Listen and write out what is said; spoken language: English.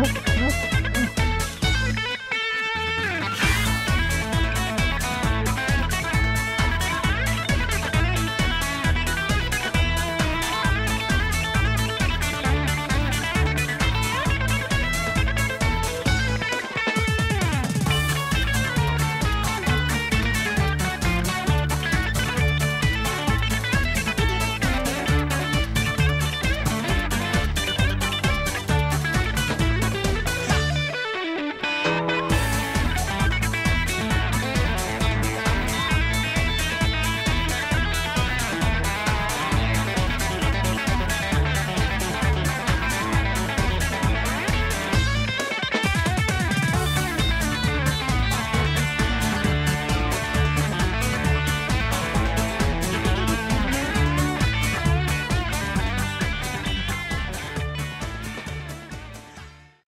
Okay.